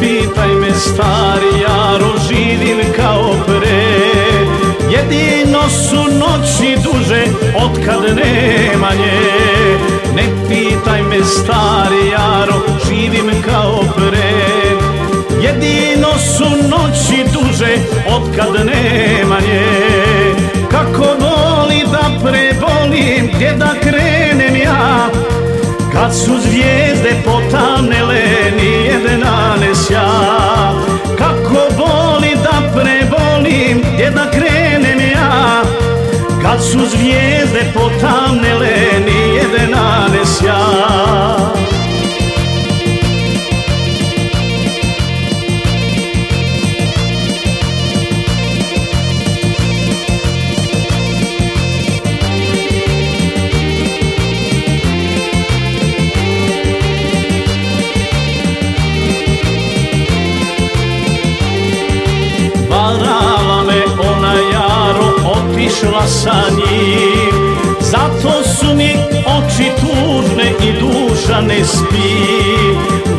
pitaj me stari jaro, živim kao pre. Jedino su noći duže, otkad nema nje. Ne pitaj me stari jaro, živim kao pre. Jedino su noći duže, otkad nema nje. Kako voli da prebolim, gdje da krenem ja? Kad su zvijezde potamnele, zvijezde potamnele, nijedna ne sja Varala me ona jaro, otišla sa njim Zato su mi oči tužne i duša ne spi.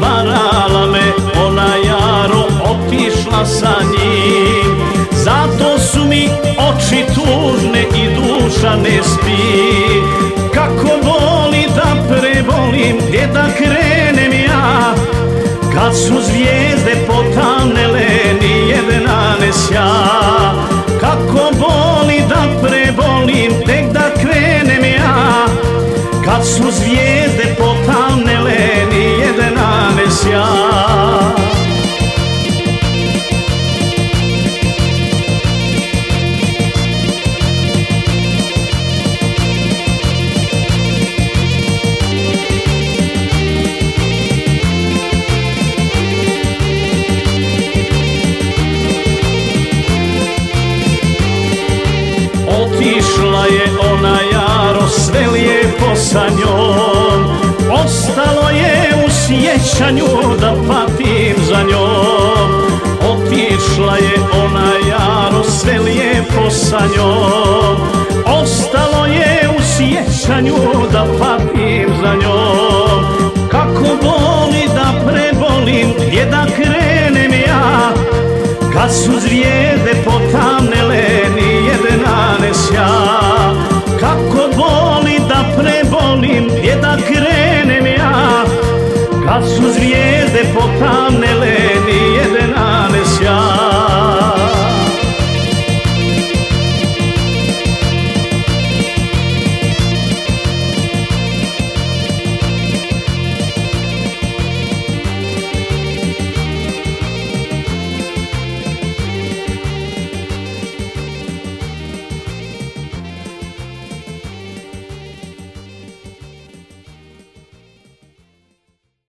Varala me ona jaro, otišla sa njim. Zato su mi oči tužne i duša ne spi. Kako voli da prebolim, gdje da krenem ja? Kad su zvijezde potamnele, nijedna ne sja su zvijezde potamnele, nijedna ne sja. Otišla je ona lijepo sa njom. Ostalo je u sjećanju da patim za njom. Otišla je ona jaro, sve lijepo sa njom. Ostalo je u sjećanju da patim za njom. Kako boli da prebolim, gdje da krenem ja? Kad su zvijezde potamnele,